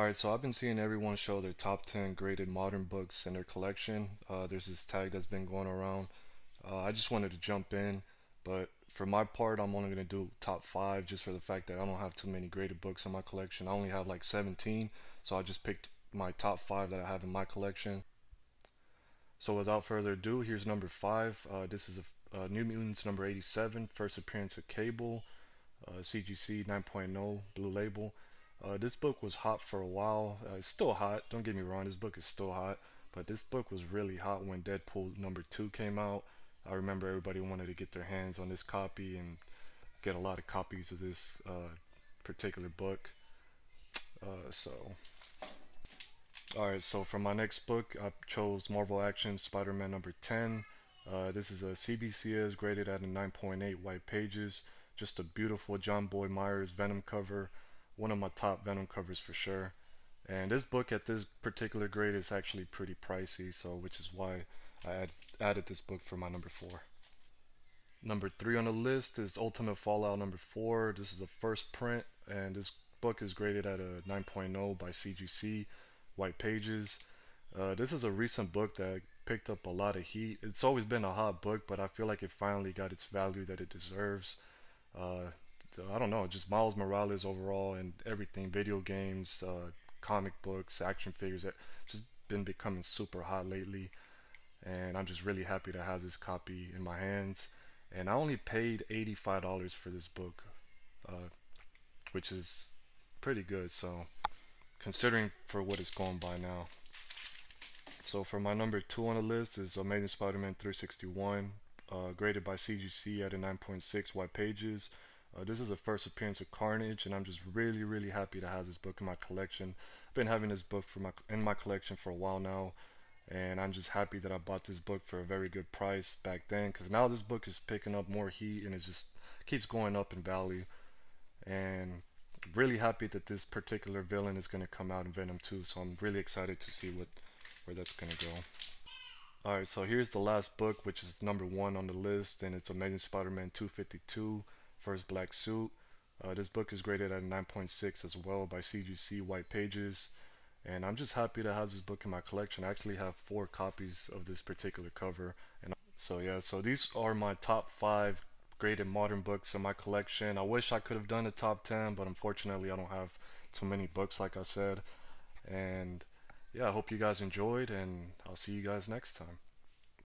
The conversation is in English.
Alright, so I've been seeing everyone show their top 10 graded modern books in their collection. Uh, there's this tag that's been going around. Uh, I just wanted to jump in, but for my part, I'm only going to do top 5 just for the fact that I don't have too many graded books in my collection. I only have like 17, so I just picked my top 5 that I have in my collection. So without further ado, here's number 5. Uh, this is a, uh, New Mutants number 87, first appearance of Cable, uh, CGC 9.0, Blue Label. Uh, this book was hot for a while. Uh, it's still hot. Don't get me wrong. This book is still hot. But this book was really hot when Deadpool number two came out. I remember everybody wanted to get their hands on this copy and get a lot of copies of this uh, particular book. Uh, so, alright, so for my next book, I chose Marvel Action Spider Man number 10. Uh, this is a CBCS graded at a 9.8 white pages. Just a beautiful Jonboy Meyers Venom cover one of my top Venom covers for sure. And this book at this particular grade is actually pretty pricey, so which is why I add, added this book for my number four. Number three on the list is Ultimate Fallout number four. This is the first print, and this book is graded at a 9.0 by CGC, white pages. Uh, this is a recent book that picked up a lot of heat. It's always been a hot book, but I feel like it finally got its value that it deserves. Uh, I don't know, just Miles Morales overall and everything, video games, uh, comic books, action figures, that just been becoming super hot lately. And I'm just really happy to have this copy in my hands. And I only paid $85 for this book, uh, which is pretty good. So, considering for what it's going by now. So, for my number two on the list is Amazing Spider Man 361, uh, graded by CGC at a 9.6 white pages. Uh, this is the first appearance of Carnage, and I'm just really, really happy to have this book in my collection. I've been having this book for my in my collection for a while now, and I'm just happy that I bought this book for a very good price back then. Because now this book is picking up more heat, and it just keeps going up in value. And really happy that this particular villain is going to come out in Venom 2. So I'm really excited to see what where that's going to go. Alright, so here's the last book, which is number one on the list, and it's Amazing Spider-Man 252 first black suit. Uh, this book is graded at 9.6 as well by CGC White Pages. And I'm just happy to have this book in my collection. I actually have four copies of this particular cover. And so yeah, so these are my top five graded modern books in my collection. I wish I could have done a top 10, but unfortunately I don't have too many books like I said. And yeah, I hope you guys enjoyed and I'll see you guys next time.